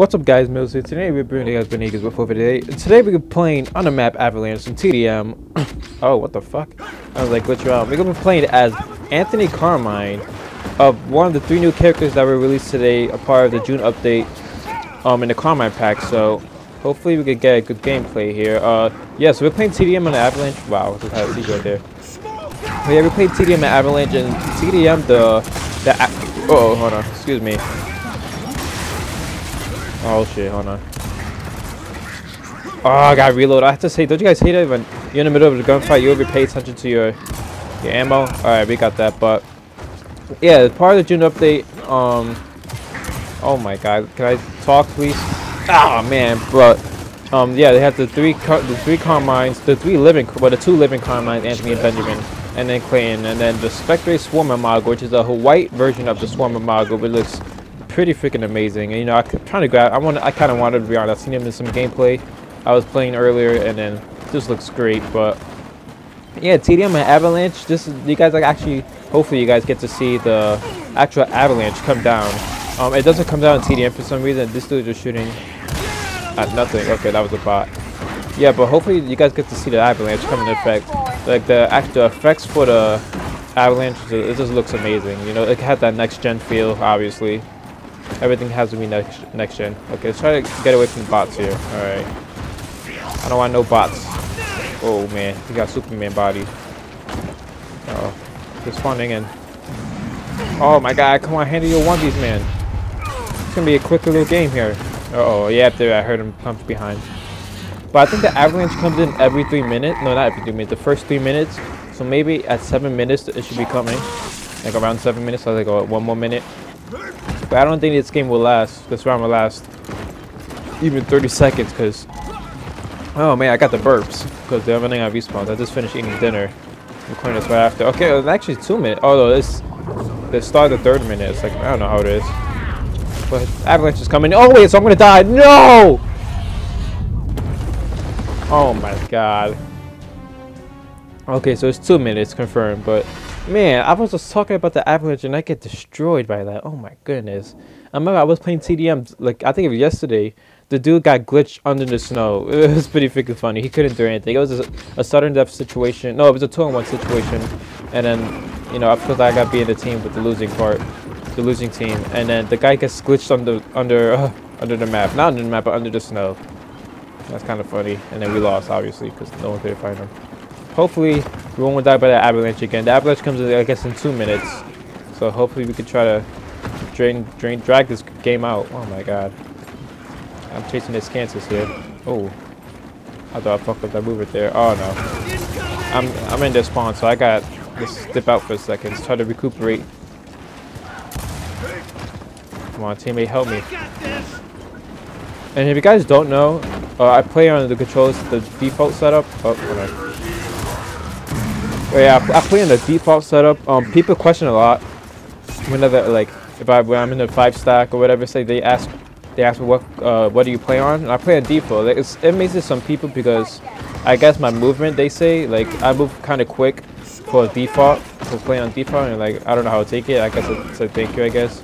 What's up guys, Mills here. Today we're bringing you guys Benigas before today. Today we're playing on the map Avalanche and TDM. oh, what the fuck? I was like, glitch around. We're gonna be playing as Anthony Carmine of one of the three new characters that were released today, a part of the June update um, in the Carmine pack. So hopefully we could get a good gameplay here. Uh, yeah, so we're playing TDM on Avalanche. Wow, seat right there. But yeah, we played TDM and Avalanche and TDM the the. Uh oh, hold on. Excuse me. Oh shit, hold on. Oh, I gotta reload. I have to say, don't you guys hate it when you're in the middle of a gunfight, you over pay attention to your your ammo? Alright, we got that, but yeah, part of the June update, um oh my god, can I talk please? Ah oh, man, but um yeah, they have the three the three Carmines, the three living well the two living Carmines, Anthony and Benjamin, and then Clayton, and then the Spectre Swarmer Mogul, which is a white version of the Swarmer Mogul, but looks pretty freaking amazing. And, you know, I'm trying to grab. I want. I kind of wanted to be honest. I've seen him in some gameplay. I was playing earlier, and then this looks great. But yeah, TDM and Avalanche. This is you guys like actually. Hopefully, you guys get to see the actual Avalanche come down. Um, it doesn't come down in TDM for some reason. This dude is just shooting at nothing. Okay, that was a bot. Yeah, but hopefully you guys get to see the Avalanche come into effect. Like the actual effects for the Avalanche, it just looks amazing. You know, it had that next gen feel, obviously. Everything has to be next next gen. Okay, let's try to get away from the bots here. Alright. I don't want no bots. Oh man, he got Superman body. Uh oh. He's spawning in. Oh my god, come on, handle your onesies, man. It's gonna be a quick little game here. Uh oh, yeah, there I heard him come behind. But I think the avalanche comes in every three minutes. No, not every three minutes. The first three minutes. So maybe at seven minutes it should be coming. Like around seven minutes. So like oh, one more minute. But I don't think this game will last. This round will last even 30 seconds because... Oh man, I got the burps because they're running out of respawns. I just finished eating dinner. Playing this right after. Okay, it was actually two minutes. Oh no, this... The start of the third minute. It's like, I don't know how it is. But Avalanche is coming. Oh wait, so I'm gonna die. No! Oh my god. Okay, so it's two minutes confirmed, but man, I was just talking about the avalanche and I get destroyed by that. Oh my goodness. I remember I was playing TDM, like, I think it was yesterday. The dude got glitched under the snow. It was pretty freaking funny. He couldn't do anything. It was a, a sudden death situation. No, it was a 2-on-1 situation. And then, you know, feel like I got being the team with the losing part. The losing team. And then the guy gets glitched under, under, uh, under the map. Not under the map, but under the snow. That's kind of funny. And then we lost, obviously, because no one could find him. Hopefully, we won't die by the avalanche again. The avalanche comes, in, I guess, in two minutes. So hopefully we can try to drain, drain, drag this game out. Oh my god. I'm chasing this Kansas here. Oh. I thought I fucked up that move right there. Oh no. I'm I'm in this spawn, so I got just dip out for a second. Try to recuperate. Come on, teammate, help me. And if you guys don't know, uh, I play on the controls, the default setup. Oh, Oh, yeah, I, play in the default setup. Um, people question a lot whenever, like, if I when I'm in the five stack or whatever. Say they ask, they ask what uh, what do you play on, and I play on default. Like, it's, it amazes some people because I guess my movement they say like I move kind of quick for default for playing on default, and like I don't know how to take it. I guess it's a thank you, I guess.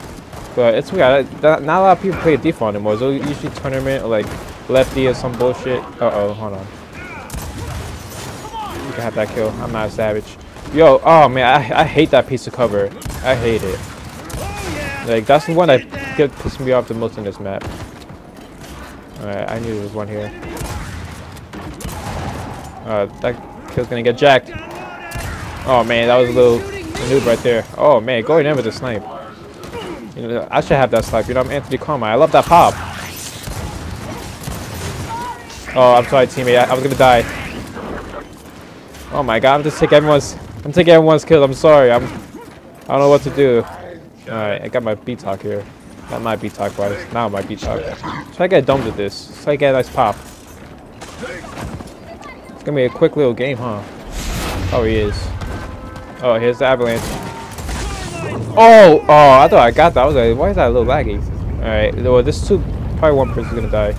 But it's weird. I, not a lot of people play default anymore. It's usually tournament or like lefty or some bullshit. Uh oh, hold on have that kill. I'm not a savage. Yo, oh man, I, I hate that piece of cover. I hate it. Like, that's the one that get pissing me off the most in this map. Alright, I knew there was one here. Uh, that kill's gonna get jacked. Oh man, that was a little noob right there. Oh man, going in with the snipe. You know, I should have that snipe. You know, I'm Anthony Carmine. I love that pop. Oh, I'm sorry, teammate. I, I was gonna die. Oh my god, I'm just taking everyone's I'm taking everyone's kills. I'm sorry. I'm I don't know what to do. Alright, I got my Boltok here. Not my Boltok, but now my Boltok. Try to get dumped with this. Try to get a nice pop. It's gonna be a quick little game, huh? Oh he is. Oh, here's the avalanche. Oh, oh, I thought I got that. I was like, why is that a little laggy? Alright, well this two probably one person's gonna die.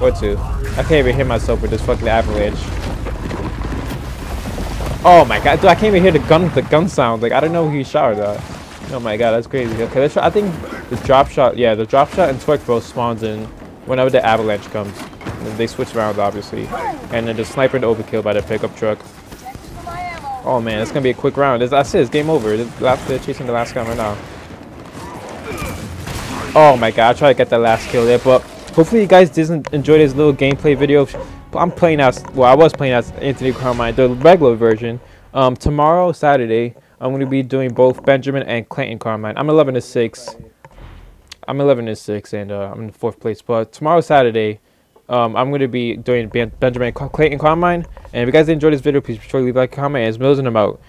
Or two. I can't even hit myself with this fucking avalanche. Oh my god, dude, I can't even hear the gun the gun sound. Like I don't know who he shot that. Uh. Oh my god, that's crazy. Okay, let's try, I think the drop shot, yeah, the drop shot and twerk both spawns in whenever the avalanche comes. They switch around, obviously. And then the sniper and overkill by the pickup truck. Oh man, it's gonna be a quick round. That's it. It's game over. They're chasing the last guy right now. Oh my god, I tried to get that last kill there, but hopefully you guys didn't enjoy this little gameplay video. I'm playing as, well, I was playing as Anthony Carmine, the regular version. Um, tomorrow, Saturday, I'm going to be doing both Benjamin and Clayton Carmine. I'm 11 to 6. I'm 11 to 6, and uh, I'm in fourth place. But tomorrow, Saturday, um, I'm going to be doing ben Benjamin Clayton Carmine. And if you guys enjoyed this video, please be sure to leave a like, comment, and it's Mills and I'm out.